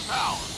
power.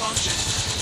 malfunction.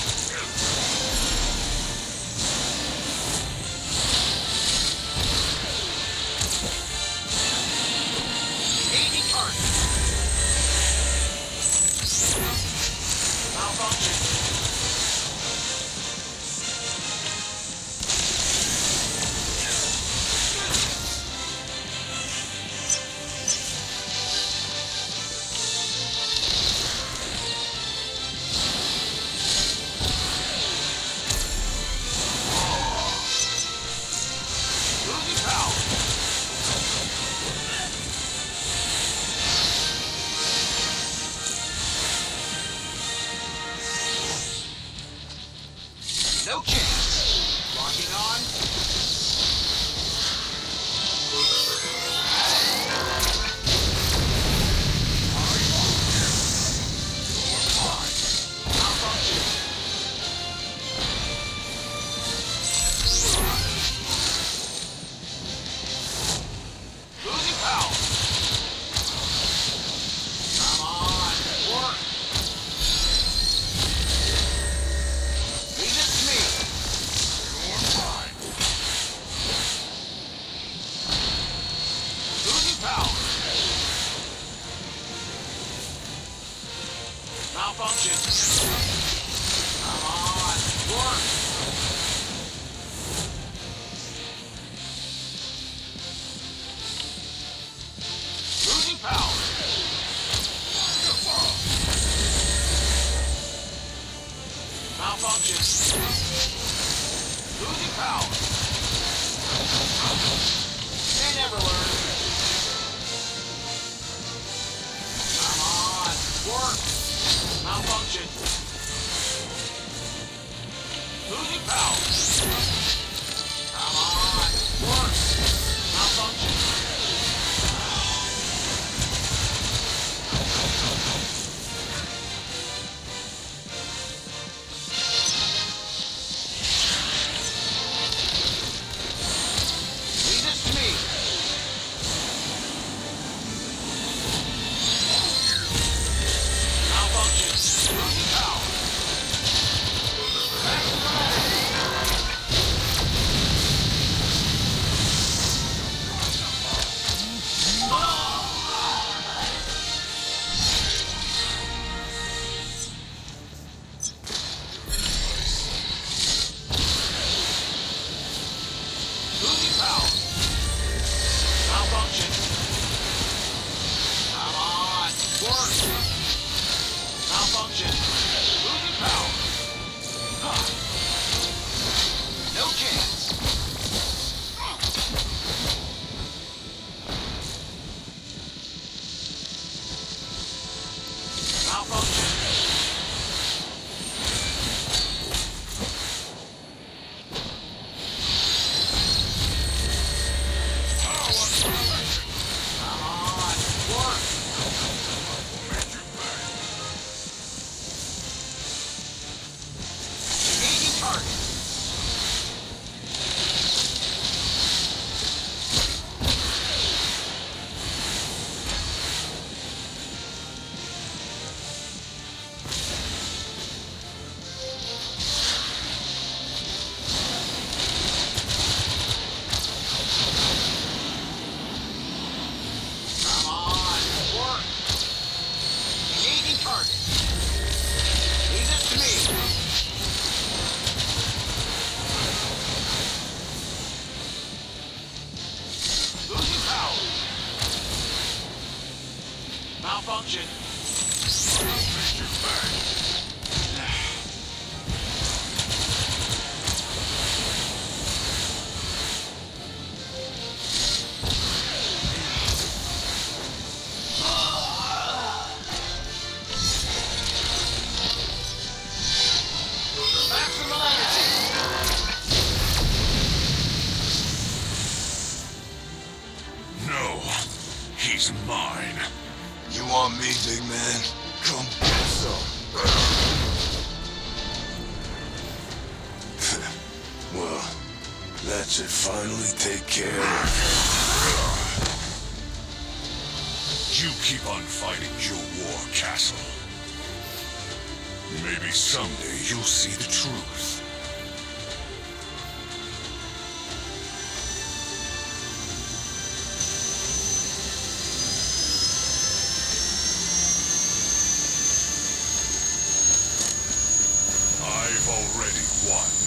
Malfunction. Come on, work. Losing power. Malfunction. Losing power. Fusion! Moving power! Malfunction. No, he's mine. You want me, big man? Come get some. well, that should finally take care of You keep on fighting your war, Castle. Maybe someday you'll see the truth. Already